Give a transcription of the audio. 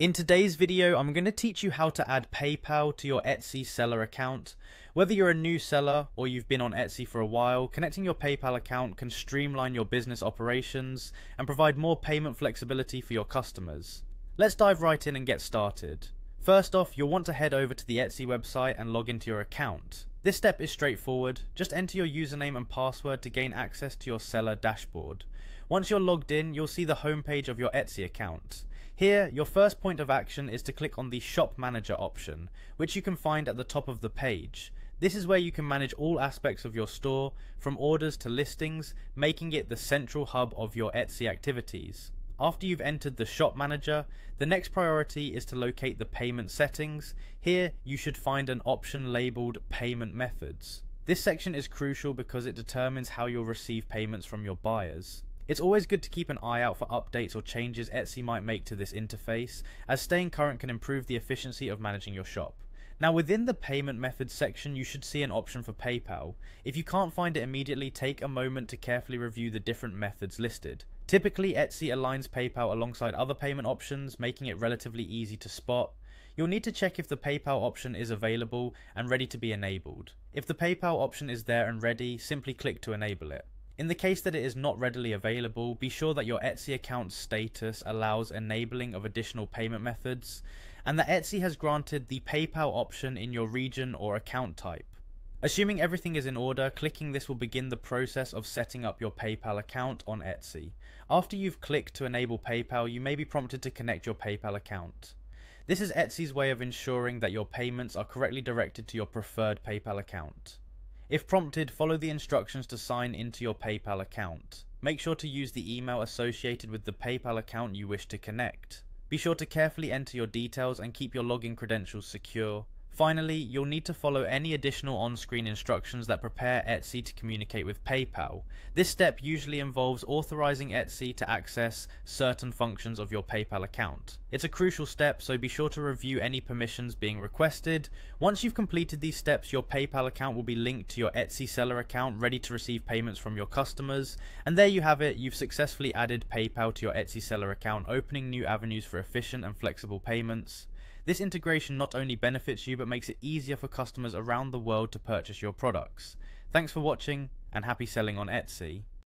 In today's video, I'm going to teach you how to add PayPal to your Etsy seller account. Whether you're a new seller or you've been on Etsy for a while, connecting your PayPal account can streamline your business operations and provide more payment flexibility for your customers. Let's dive right in and get started. First off, you'll want to head over to the Etsy website and log into your account. This step is straightforward, just enter your username and password to gain access to your seller dashboard. Once you're logged in, you'll see the homepage of your Etsy account. Here, your first point of action is to click on the Shop Manager option, which you can find at the top of the page. This is where you can manage all aspects of your store, from orders to listings, making it the central hub of your Etsy activities. After you've entered the Shop Manager, the next priority is to locate the payment settings. Here, you should find an option labeled Payment Methods. This section is crucial because it determines how you'll receive payments from your buyers. It's always good to keep an eye out for updates or changes Etsy might make to this interface, as staying current can improve the efficiency of managing your shop. Now within the payment methods section you should see an option for PayPal. If you can't find it immediately take a moment to carefully review the different methods listed. Typically Etsy aligns PayPal alongside other payment options making it relatively easy to spot. You'll need to check if the PayPal option is available and ready to be enabled. If the PayPal option is there and ready, simply click to enable it. In the case that it is not readily available, be sure that your Etsy account status allows enabling of additional payment methods, and that Etsy has granted the PayPal option in your region or account type. Assuming everything is in order, clicking this will begin the process of setting up your PayPal account on Etsy. After you've clicked to enable PayPal, you may be prompted to connect your PayPal account. This is Etsy's way of ensuring that your payments are correctly directed to your preferred PayPal account. If prompted, follow the instructions to sign into your PayPal account. Make sure to use the email associated with the PayPal account you wish to connect. Be sure to carefully enter your details and keep your login credentials secure. Finally, you'll need to follow any additional on-screen instructions that prepare Etsy to communicate with PayPal. This step usually involves authorizing Etsy to access certain functions of your PayPal account. It's a crucial step, so be sure to review any permissions being requested. Once you've completed these steps, your PayPal account will be linked to your Etsy seller account ready to receive payments from your customers. And there you have it, you've successfully added PayPal to your Etsy seller account, opening new avenues for efficient and flexible payments. This integration not only benefits you but makes it easier for customers around the world to purchase your products. Thanks for watching and happy selling on Etsy.